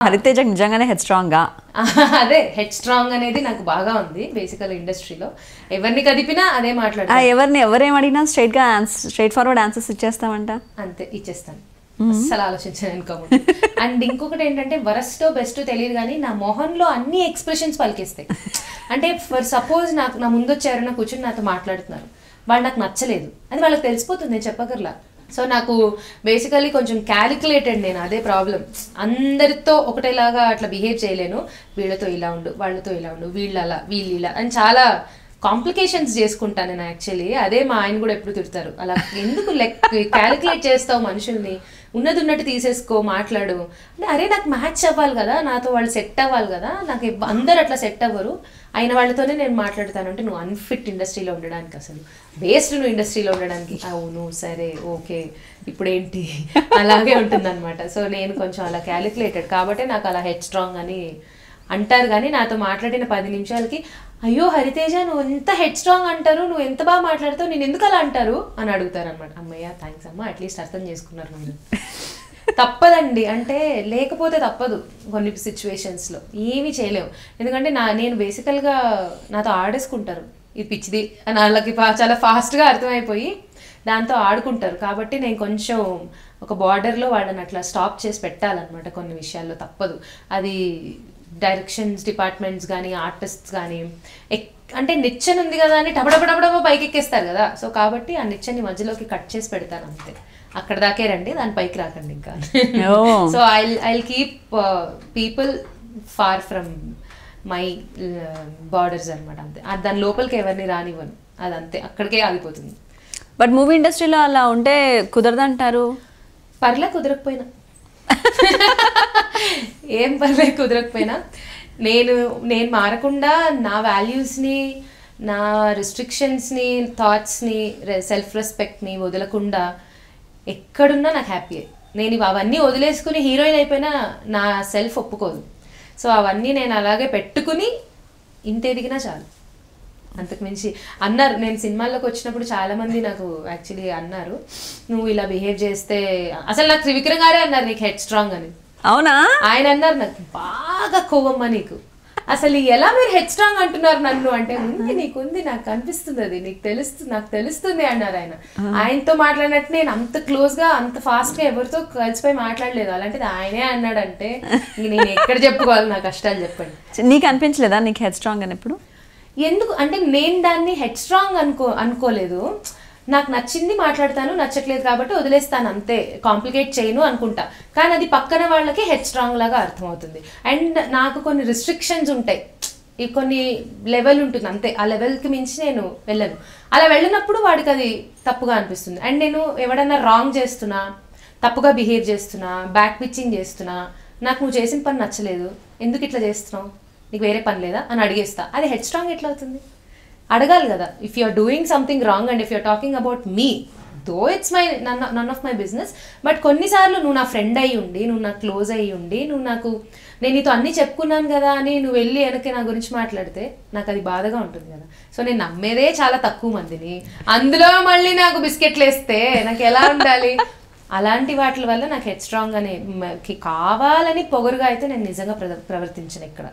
హరితేజ నిజంగానే హెడ్ స్ట్రాంగ్గా అదే హెడ్ స్ట్రాంగ్ అనేది నాకు బాగా ఉంది బేసికల్ ఇండస్ట్రీలో ఎవరిని కదిపినా అదే ఆ, మాట్లాడతాను ఎవరిని ఎవరేం అడిగినా స్ట్రైట్గా స్ట్రైట్ ఫార్వర్డ్ ఆన్సర్స్ ఇచ్చేస్తామంట. అంతే ఇచ్చేస్తాను. అస్సలు ఆలోచించాను అనుకోము అండ్ ఇంకొకటి ఏంటంటే వరస్ట్ బెస్ట్ తెలియదు కానీ నా మొహంలో అన్ని ఎక్స్ప్రెషన్స్ పలికేస్తాయి. అంటే ఫర్ సపోజ్ నాకు నా ముందు వచ్చారన్న కూర్చొని నాతో మాట్లాడుతున్నారు. వాళ్ళు నాకు నచ్చలేదు. అది వాళ్ళకి తెలిసిపోతుంది నేను చెప్పగర్లా సో నాకు బేసికలీ కొంచెం క్యాలిక్యులేటెడ్ నేను అదే ప్రాబ్లం అందరితో ఒకటేలాగా అట్లా బిహేవ్ చేయలేను. వీళ్ళతో ఇలా ఉండు వాళ్ళతో ఇలా ఉండు వీళ్ళు అలా వీళ్ళు ఇలా అని చాలా కాంప్లికేషన్స్ చేసుకుంటాను నేను యాక్చువల్లీ అదే మా ఆయన కూడా ఎప్పుడు తిడతారు. అలా ఎందుకు లెక్ క్యాలిక్యులేట్ చేస్తావు మనుషుల్ని? ఉన్నది ఉన్నట్టు తీసేసుకో మాట్లాడు. అంటే అరే నాకు మ్యాచ్ అవ్వాలి కదా నాతో వాళ్ళు సెట్ అవ్వాలి కదా నాకు అందరు అట్లా సెట్ అవ్వరు. అయిన వాళ్ళతోనే నేను మాట్లాడతాను. అంటే నువ్వు అన్ఫిట్ ఇండస్ట్రీలో ఉండడానికి అసలు. బేస్డ్ నువ్వు ఇండస్ట్రీలో ఉండడానికి. అవును సరే ఓకే. ఇప్పుడు ఏంటి అలాగే ఉంటుందన్నమాట. సో నేను కొంచెం అలా క్యాలిక్యులేటెడ్ కాబట్టి నాకు అలా హెడ్ స్ట్రాంగ్ అని అంటారు. కానీ నాతో మాట్లాడిన పది నిమిషాలకి అయ్యో హరితేజ నువ్వు ఎంత హెడ్ స్ట్రాంగ్ అంటారు నువ్వు ఎంత బాగా మాట్లాడతావు నేను ఎందుకు అలా అంటారు? అని అడుగుతారు అనమాట అమ్మయ్య థ్యాంక్స్ అమ్మ అట్లీస్ట్ అర్థం చేసుకున్నారు మీరు. తప్పదండి. అంటే లేకపోతే తప్పదు కొన్ని సిచ్యువేషన్స్లో ఏమీ చేయలేము. ఎందుకంటే నా నేను బేసికల్గా నాతో ఆడేసుకుంటారు. ఇది పిచ్చిది అని వాళ్ళకి చాలా ఫాస్ట్గా అర్థమైపోయి దాంతో ఆడుకుంటారు. కాబట్టి నేను కొంచెం ఒక బార్డర్లో వాళ్ళని అట్లా స్టాప్ చేసి పెట్టాలన్నమాట కొన్ని విషయాల్లో తప్పదు. అది డైరెక్షన్స్ డిపార్ట్మెంట్స్ కానీ ఆర్టిస్ట్స్ కానీ అంటే నిచ్చెన ఉంది కదా అని టబడబడబడబ పైకి ఎక్కేస్తారు కదా. సో కాబట్టి ఆ నిచ్చెని మధ్యలోకి కట్ చేసి పెడతాను అంతే. అక్కడ దాకే రండి దాని పైకి రాకండి ఇంకా. So I I keep people far from my borders అనమాట అంతే. దాని లోపలికి ఎవరిని రానివ్వను. అది అంతే. అక్కడికే ఆగిపోతుంది. బట్ మూవీ ఇండస్ట్రీలో అలా ఉంటే కుదరదంటారు? పర్లే కుదరకపోయినా. ఏం పర్లేదు కుదరకపోయినా. నేను నేను మారకుండా నా వాల్యూస్ని నా రిస్ట్రిక్షన్స్ని థాట్స్ని సెల్ఫ్ రెస్పెక్ట్ని వదలకుండా ఎక్కడున్నా నాకు హ్యాపీ నేను అవన్నీ వదిలేసుకుని హీరోయిన్ అయిపోయినా నా సెల్ఫ్ ఒప్పుకోదు. సో అవన్నీ నేను అలాగే పెట్టుకుని ఇంత ఎదిగినా చాలు. అంతకు మించి అన్నారు నేను సినిమాల్లోకి వచ్చినప్పుడు చాలామంది నాకు యాక్చువల్లీ అన్నారు నువ్వు ఇలా బిహేవ్ చేస్తే అసలు నాకు త్రివిక్రమ్ గారే అన్నారు నీకు హెడ్ స్ట్రాంగ్ అని. అవునా? ఆయన అన్నారు నాకు బాగా కొవ్వమ్మ నీకు. అసలు ఎలా మీరు హెడ్ స్ట్రాంగ్ అంటున్నారు నన్ను? అంటే ఉంది నీకు ఉంది నాకు కనిపిస్తుంది అది నీకు తెలుస్తుంది నాకు తెలుస్తుంది అన్నారు ఆయన. ఆయనతో మాట్లాడినట్టు నేను అంత క్లోజ్గా అంత ఫాస్ట్గా ఎవరితో కలిసిపోయి మాట్లాడలేదు. అలాంటిది ఆయనే అన్నాడంటే నేను ఎక్కడ చెప్పుకోవాలి నా కష్టాలు చెప్పండి. నీకు అనిపించలేదా నీకు హెడ్ స్ట్రాంగ్ అని ఎప్పుడు? ఎందుకు? అంటే నేను దాన్ని హెడ్ స్ట్రాంగ్ అనుకో అనుకోలేదు. నాకు నచ్చింది మాట్లాడతాను నచ్చట్లేదు కాబట్టి వదిలేస్తాను అంతే. కాంప్లికేట్ చేయను అనుకుంటా. కానీ అది పక్కన వాళ్ళకి హెడ్ స్ట్రాంగ్ లాగా అర్థమవుతుంది. అండ్ నాకు కొన్ని రిస్ట్రిక్షన్స్ ఉంటాయి. ఈ కొన్ని లెవెల్ ఉంటుంది అంతే. ఆ లెవెల్కి మించి నేను వెళ్ళను. అలా వెళ్ళినప్పుడు వాడికి అది తప్పుగా అనిపిస్తుంది. అండ్ నేను ఎవడన్నా రాంగ్ చేస్తున్నా తప్పుగా బిహేవ్ చేస్తున్నా బ్యాక్ పిచ్చింగ్ చేస్తున్నా నాకు నువ్వు చేసిన పని నచ్చలేదు ఎందుకు ఇట్లా చేస్తున్నావు? నీకు వేరే పని లేదా? అని అడిగేస్తా. అది హెడ్ స్ట్రాంగ్ ఎట్లా అవుతుంది? అడగాలి కదా if you are doing something wrong and if you're talking about me though it's my none none of my business but కొన్నిసార్లు నువ్వు నా ఫ్రెండ్ అయ్యి ఉండి నువ్వు నాకు క్లోజ్ అయ్యి ఉండి నువ్వు నాకు నేను నీతో అన్ని చెప్పుకున్నాను కదా అని నువ్వు వెళ్ళి వెనక్కి నా గురించి మాట్లాడితే నాకు అది బాధగా ఉంటుంది కదా. సో నేను నమ్మేదే చాలా తక్కువ మందిని. అందులో మళ్ళీ నాకు బిస్కెట్లు వేస్తే నాకు ఎలా ఉండాలి? అలాంటి వాటి వల్ల నాకు హెడ్ స్ట్రాంగ్ అనే కావాలని పొగరుగా అయితే నేను నిజంగా ప్ర- ప్రవర్తించను ఇక్కడ.